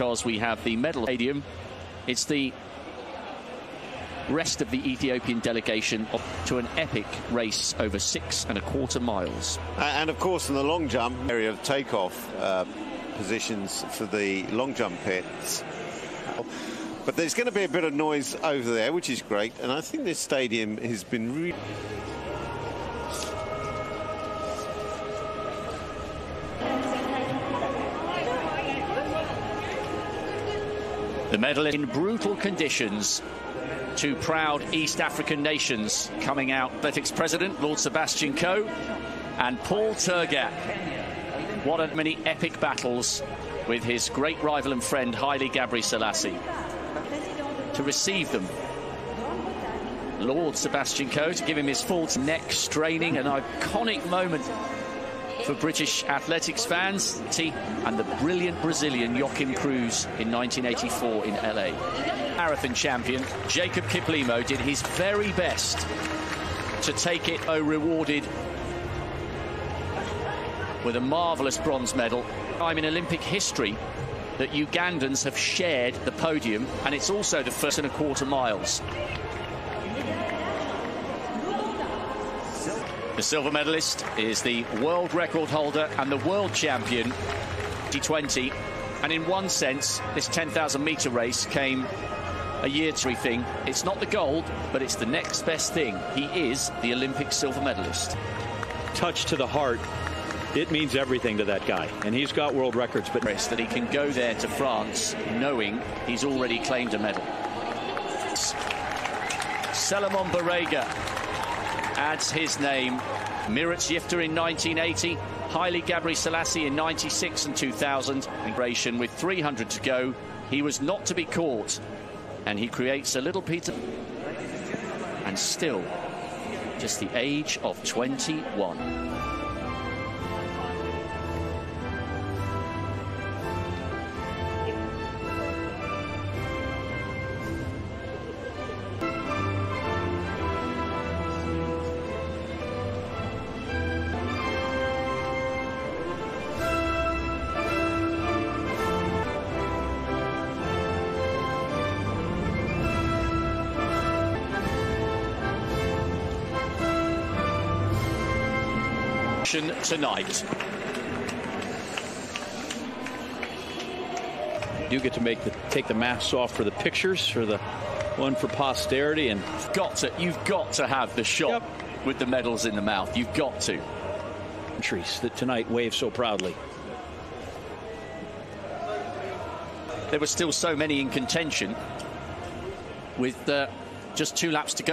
because we have the medal stadium. It's the rest of the Ethiopian delegation to an epic race over six and a quarter miles. And of course, in the long jump area of takeoff uh, positions for the long jump pits. But there's going to be a bit of noise over there, which is great. And I think this stadium has been really. The medal in brutal conditions. Two proud East African nations coming out. Athletics president, Lord Sebastian Coe, and Paul Tergat. What a many epic battles with his great rival and friend, Haile Gebrselassie. To receive them, Lord Sebastian Coe to give him his full neck straining, an iconic moment for British athletics fans, and the brilliant Brazilian Joaquim Cruz in 1984 in LA. Marathon champion Jacob Kiplimo did his very best to take it oh rewarded with a marvellous bronze medal. Time in Olympic history that Ugandans have shared the podium, and it's also the first and a quarter miles. The silver medalist is the world record holder and the world champion, G20. And in one sense, this 10,000 metre race came a year to thing. It's not the gold, but it's the next best thing. He is the Olympic silver medalist. Touch to the heart. It means everything to that guy, and he's got world records. But that he can go there to France knowing he's already claimed a medal. Selemon Barega adds his name. Mirat Yifter in 1980, Haile Gebrselassie in 96 and 2000. Migration with 300 to go. He was not to be caught, and he creates a little Peter. And still, just the age of 21. Tonight. You do get to make the take the masks off for the pictures for the one for posterity and you've got to you've got to have the shot yep. with the medals in the mouth. You've got to. Countries that tonight wave so proudly. There were still so many in contention with uh, just two laps to go.